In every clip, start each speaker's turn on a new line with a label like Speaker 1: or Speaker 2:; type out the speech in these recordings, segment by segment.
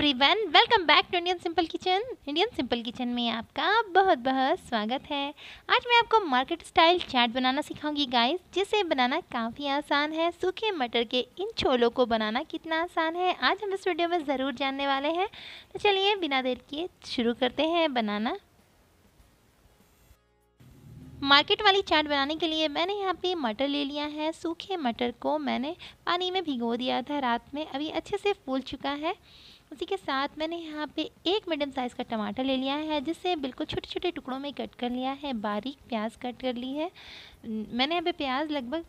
Speaker 1: Everyone welcome back to Indian simple kitchen Indian simple kitchen में आपका बहुत बहुत स्वागत है। आज मैं आपको मार्केट स्टाइल चाट बनाना सिखाऊँगी गाइस जिसे बनाना काफ़ी आसान है। सूखे मटर के इन छोलों को बनाना कितना आसान है, आज हम इस वीडियो में ज़रूर जानने वाले हैं। तो चलिए, बिना देर किए शुरू करते हैं बनाना। मार्केट वाली चाट बनाने के लिए मैंने यहाँ पे मटर ले लिया है। सूखे मटर को मैंने पानी में भिगो दिया था रात में। अभी अच्छे से फूल चुका है। उसी के साथ मैंने यहाँ पे एक मीडियम साइज़ का टमाटर ले लिया है, जिसे बिल्कुल छोटे छोटे टुकड़ों में कट कर लिया है, बारीक प्याज कट कर ली है। मैंने यहाँ पे प्याज लगभग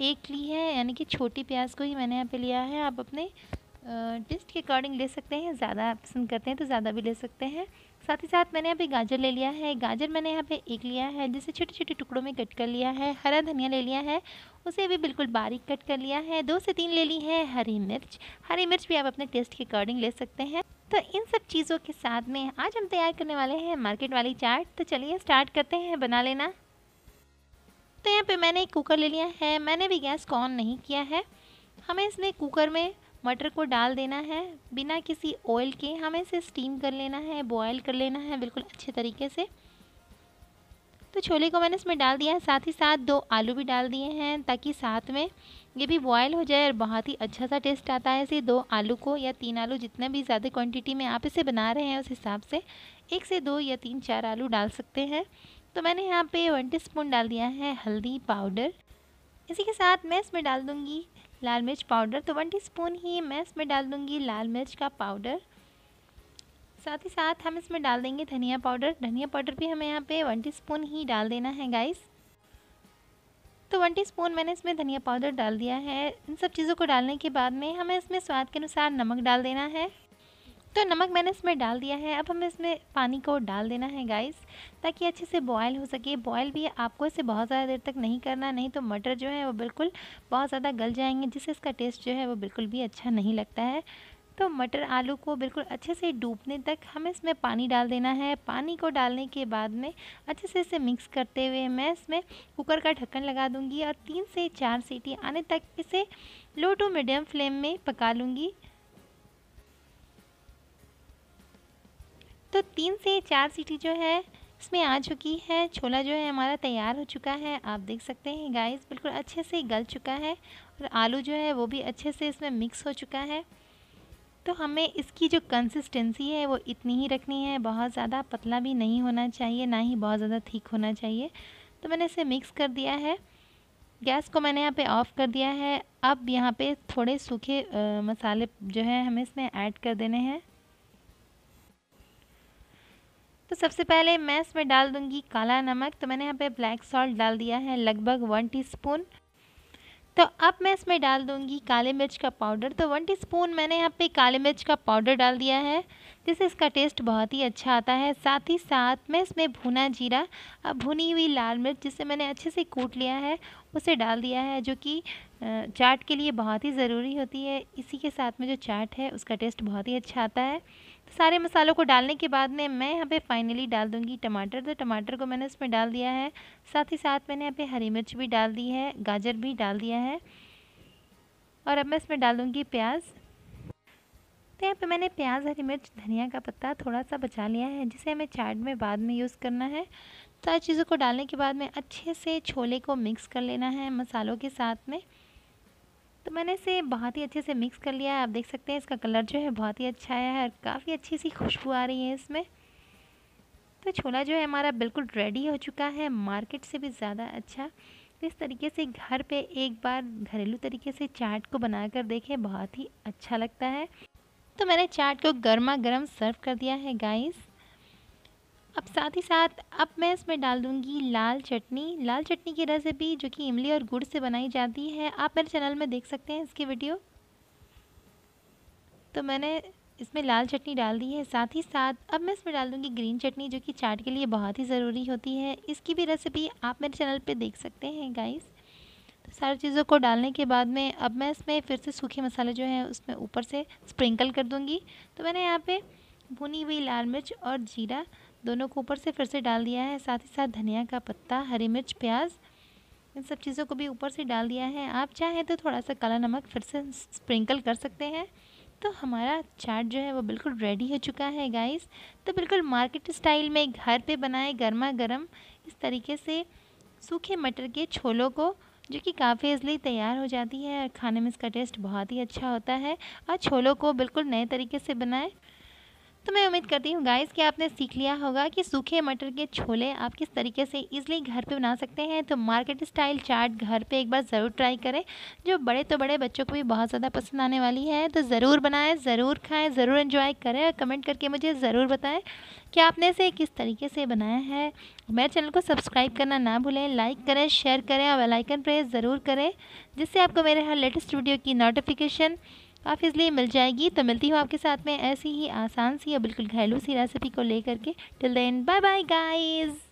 Speaker 1: एक ली है, यानी कि छोटी प्याज को ही मैंने यहाँ पे लिया है। आप अपने टेस्ट के अकॉर्डिंग ले सकते हैं ज़्यादा पसंद करते हैं तो ज़्यादा भी ले सकते हैं। साथ ही साथ मैंने यहाँ पे गाजर ले लिया है। गाजर मैंने यहाँ पे एक लिया है जिसे छोटे छोटे टुकड़ों में कट कर लिया है। हरा धनिया ले लिया है। उसे भी बिल्कुल बारीक कट कर लिया है। दो से तीन ले ली है हरी मिर्च। हरी मिर्च भी आप अपने टेस्ट के अकॉर्डिंग ले सकते हैं। तो इन सब चीज़ों के साथ में आज हम तैयार करने वाले हैं मार्केट वाली चाट। तो चलिए स्टार्ट करते हैं बना लेना। तो यहाँ पर मैंने एक कुकर ले लिया है। मैंने भी गैस को ऑन नहीं किया है। हमें इसमें कुकर में मटर को डाल देना है। बिना किसी ऑयल के हमें इसे स्टीम कर लेना है बॉयल कर लेना है बिल्कुल अच्छे तरीके से। तो छोले को मैंने इसमें डाल दिया है, साथ ही साथ दो आलू भी डाल दिए हैं ताकि साथ में ये भी बॉयल हो जाए और बहुत ही अच्छा सा टेस्ट आता है इसे। दो आलू को या तीन आलू जितना भी ज़्यादा क्वांटिटी में आप इसे बना रहे हैं उस हिसाब से एक से दो या तीन चार आलू डाल सकते हैं। तो मैंने यहाँ पे वन टी डाल दिया है हल्दी पाउडर। इसी के साथ मैं इसमें डाल दूँगी लाल मिर्च पाउडर तो वन टीस्पून ही मैं इसमें डाल दूँगी लाल मिर्च का पाउडर। साथ ही साथ हम इसमें डाल देंगे धनिया पाउडर। धनिया पाउडर भी हमें यहाँ पे वन टीस्पून ही डाल देना है गाइस तो वन टीस्पून मैंने इसमें धनिया पाउडर डाल दिया है। इन सब चीज़ों को डालने के बाद में हमें इसमें स्वाद के अनुसार नमक डाल देना है। तो नमक मैंने इसमें डाल दिया है। अब हमें इसमें पानी को डाल देना है गाइस ताकि अच्छे से बॉयल हो सके। बॉयल भी आपको इसे बहुत ज़्यादा देर तक नहीं करना, नहीं तो मटर जो है वो बिल्कुल बहुत ज़्यादा गल जाएँगे, जिससे इसका टेस्ट जो है वो बिल्कुल भी अच्छा नहीं लगता है। तो मटर आलू को बिल्कुल अच्छे से डूबने तक हमें इसमें पानी डाल देना है। पानी को डालने के बाद में अच्छे से इसे मिक्स करते हुए मैं इसमें कुकर का ढक्कन लगा दूँगी और तीन से चार सीटी आने तक इसे लो टू मीडियम फ्लेम में पका लूँगी। तो तीन से चार सीटी जो है, इसमें आ चुकी है। छोला जो है हमारा तैयार हो चुका है। आप देख सकते हैं गाइस बिल्कुल अच्छे से गल चुका है और आलू जो है वो भी अच्छे से इसमें मिक्स हो चुका है। तो हमें इसकी जो कंसिस्टेंसी है, वो इतनी ही रखनी है। बहुत ज़्यादा पतला भी नहीं होना चाहिए, ना ही बहुत ज़्यादा थिक होना चाहिए। तो मैंने इसे मिक्स कर दिया है। गैस को मैंने यहाँ पे ऑफ़ कर दिया है। अब यहाँ पे थोड़े सूखे मसाले जो है, हमें इसमें ऐड कर देने हैं। तो सबसे पहले मैं इसमें डाल दूँगी काला नमक। तो मैंने यहाँ पे ब्लैक सॉल्ट डाल दिया है, लगभग वन टीस्पून तो अब मैं इसमें डाल दूँगी काले मिर्च का पाउडर तो वन टीस्पून मैंने यहाँ पे काले मिर्च का पाउडर डाल दिया है। जिससे इसका टेस्ट बहुत ही अच्छा आता है। साथ ही साथ मैं इसमें भुना जीरा अब भुनी हुई लाल मिर्च जिसे मैंने अच्छे से कूट लिया है, उसे डाल दिया है, जो कि चाट के लिए बहुत ही ज़रूरी होती है। इसी के साथ में जो चाट है, उसका टेस्ट बहुत ही अच्छा आता है। सारे मसालों को डालने के बाद में मैं यहाँ पे फाइनली डाल दूँगी टमाटर। तो टमाटर को मैंने इसमें डाल दिया है। साथ ही साथ मैंने यहाँ पे हरी मिर्च भी डाल दी है, गाजर भी डाल दिया है। और अब मैं इसमें डाल दूँगी प्याज। तो यहाँ पे मैंने प्याज, हरी मिर्च, धनिया का पत्ता थोड़ा सा बचा लिया है, जिसे हमें चाट में बाद में यूज़ करना है। सारी चीज़ों को डालने के बाद में अच्छे से छोले को मिक्स कर लेना है मसालों के साथ में। तो मैंने इसे बहुत ही अच्छे से मिक्स कर लिया है। आप देख सकते हैं, इसका कलर जो है बहुत ही अच्छा आया है और काफ़ी अच्छी सी खुशबू आ रही है इसमें। तो छोला जो है हमारा बिल्कुल रेडी हो चुका है मार्केट से भी ज़्यादा अच्छा। इस तरीके से घर पे एक बार घरेलू तरीके से चाट को बनाकर देखें, बहुत ही अच्छा लगता है। तो मैंने चाट को गर्मा गर्म सर्व कर दिया है गाइस अब साथ ही साथ, अब मैं इसमें डाल दूँगी लाल चटनी। लाल चटनी की रेसिपी जो कि इमली और गुड़ से बनाई जाती है, आप मेरे चैनल में देख सकते हैं इसकी वीडियो तो मैंने इसमें लाल चटनी डाल दी है। साथ ही साथ, अब मैं इसमें डाल दूँगी ग्रीन चटनी जो कि चाट के लिए बहुत ही ज़रूरी होती है। इसकी भी रेसिपी आप मेरे चैनल पर देख सकते हैं गाइस तो सारी चीज़ों को डालने के बाद में, अब मैं इसमें फिर से सूखे मसाले जो हैं उसमें ऊपर से स्प्रिंकल कर दूँगी। तो मैंने यहाँ पर भुनी हुई लाल मिर्च और जीरा दोनों को ऊपर से फिर से डाल दिया है। साथ ही साथ धनिया का पत्ता, हरी मिर्च, प्याज, इन सब चीज़ों को भी ऊपर से डाल दिया है। आप चाहें तो थोड़ा सा काला नमक फिर से स्प्रिंकल कर सकते हैं। तो हमारा चाट जो है वो बिल्कुल रेडी हो चुका है गाइस तो बिल्कुल मार्केट स्टाइल में घर पे बनाए गर्मा गर्म इस तरीके से सूखे मटर के छोलों को, जो कि काफ़ी ईज़िली तैयार हो जाती है और खाने में इसका टेस्ट बहुत ही अच्छा होता है। और छोलों को बिल्कुल नए तरीके से बनाएँ। तो मैं उम्मीद करती हूँ गाइस कि आपने सीख लिया होगा कि सूखे मटर के छोले आप किस तरीके से इजीली घर पे बना सकते हैं। तो मार्केट स्टाइल चाट घर पे एक बार ज़रूर ट्राई करें, जो बड़े तो बड़े बच्चों को भी बहुत ज़्यादा पसंद आने वाली है। तो ज़रूर बनाएँ, ज़रूर खाएँ, ज़रूर इन्जॉय करें और कमेंट करके मुझे ज़रूर बताएँ कि आपने इसे किस तरीके से बनाया है। मेरे चैनल को सब्सक्राइब करना ना भूलें लाइक करें शेयर करें और बेलाइकन प्रेस ज़रूर करें, जिससे आपको मेरे हर लेटेस्ट वीडियो की नोटिफिकेशन आप इसलिए मिल जाएगी। तो मिलती हूँ आपके साथ में ऐसी ही आसान सी या बिल्कुल घरेलू सी रेसिपी को लेकर के। Till then bye bye guys